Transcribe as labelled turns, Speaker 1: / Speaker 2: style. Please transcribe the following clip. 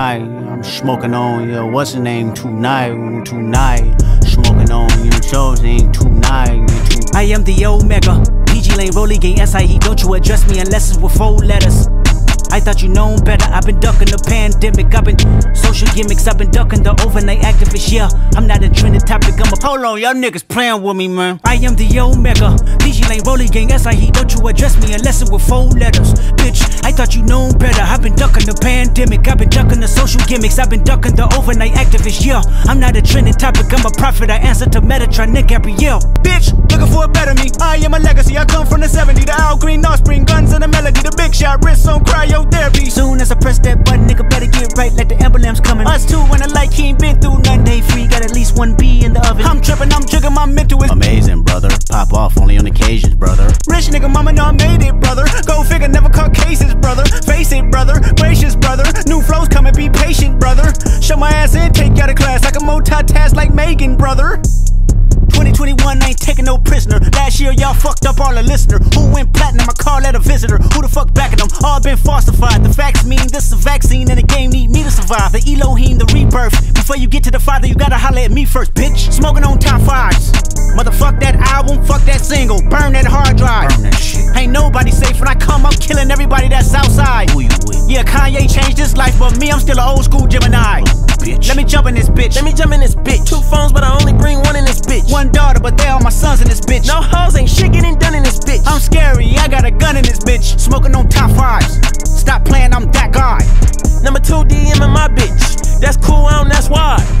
Speaker 1: tonight. I'm smoking on, yeah, what's the name? Tonight, tonight. Smoking on, you chose ain't tonight. Tonight.
Speaker 2: I am the Omega. PG Lang, Rolly Gang, SIE. Don't you address me unless it's with four letters. I thought you known better. I've been ducking the pandemic. I've been social gimmicks. I've been ducking the overnight activists. Yeah, I'm not a trending topic. I'm a
Speaker 1: Hold on, y'all niggas playing with me, man.
Speaker 2: I am the Omega. PG Lang, Rolly Gang, he Don't you address me unless it's with four letters. Bitch, I thought you known better. I've been ducking the pandemic. I've been ducking the social gimmicks. I've been ducking the overnight activists. Yeah, I'm not a trending topic. I'm a prophet. I answer to Metatron, Nick Gabriel.
Speaker 3: Bitch, looking for a better me. I am a legacy. I come from the 70. The Al Green offspring, guns and the melody. The big shot, wrists on cryotherapy.
Speaker 2: Soon as I press that button, nigga better get right like the emblem's coming.
Speaker 3: Us two, when I like, he ain't been through nothing.
Speaker 2: Day free, got at least one B in the oven.
Speaker 3: I'm tripping, I'm jigging, my mental is
Speaker 1: Amazing, brother. Pop off only on occasions, brother.
Speaker 3: Rich nigga, mama know I made it, brother. Go figure, never caught cases, brother. Face it, brother. Gracious, brother. New flows coming, be patient, brother. Show my ass in, take you out of class. I can multitask like Megan, brother. 2021 ain't taking no prisoner. Last year y'all fucked up all the listener. Who went platinum? I call that a visitor. Who the fuck get to the father, you gotta holler at me first, bitch. Smoking on top fives. Motherfuck that album, fuck that single. Burn that hard drive.
Speaker 1: Burn that shit.
Speaker 3: Ain't nobody safe when I come I'm killing everybody that's outside.
Speaker 1: Who you with?
Speaker 3: Yeah, Kanye changed his life, but me, I'm still an old school Gemini.
Speaker 1: Bitch.
Speaker 3: Let me jump in this bitch.
Speaker 4: Let me jump in this bitch. Two phones, but I only bring one in this bitch.
Speaker 3: One daughter, but they all my sons in this bitch.
Speaker 4: No hoes, ain't shit getting done in this bitch.
Speaker 3: I'm scary, I got a gun in this bitch. Smoking on top fives. Stop playing, I'm that guy.
Speaker 4: Number two DM in my bitch. That's cool, that's why.